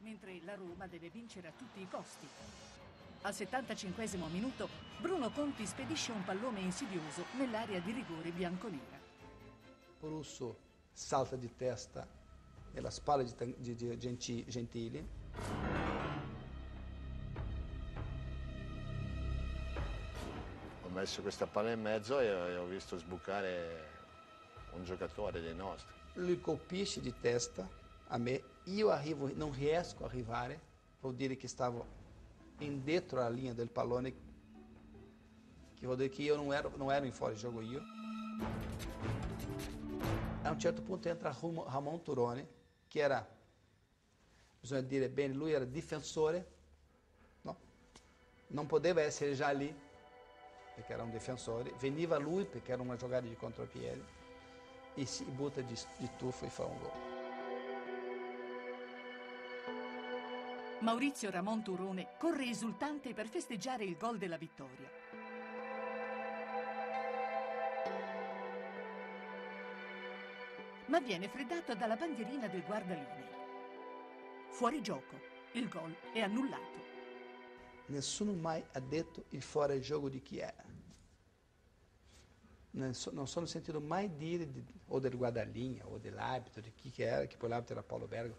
mentre la Roma deve vincere a tutti i costi. Al 75 minuto Bruno Conti spedisce un pallone insidioso nell'area di rigore bianconera. Russo salta di testa nella spalla di, di, di Gentili. Ho messo questa palla in mezzo e ho visto sbucare un giocatore dei nostri. Lui colpisce di testa a me, io arrivo, non riesco a arrivare, vuol dire che stavo dentro la linea del pallone, che vuol dire che io non ero, non ero in fuori gioco io. A un certo punto entra Ramon Turone, che era, bisogna dire bene, lui era difensore, no? non poteva essere già lì, perché era un difensore, veniva lui perché era una giocata di contropiede e si butta di, di tuffo e fa un gol. Maurizio Ramon Turone corre esultante per festeggiare il gol della vittoria. Ma viene freddato dalla bandierina del guardalinee. Fuori gioco, il gol è annullato. Nessuno mai ha detto il fuori gioco di chi era. Non sono sentito mai dire di, o del guardalinea o dell'arbitro, di chi che era, che poi l'arbitro era Paolo Bergo,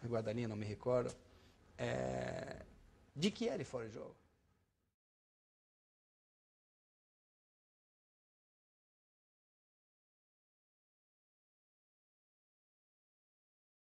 il guardalinea non mi ricordo, é, de que era fora de jogo.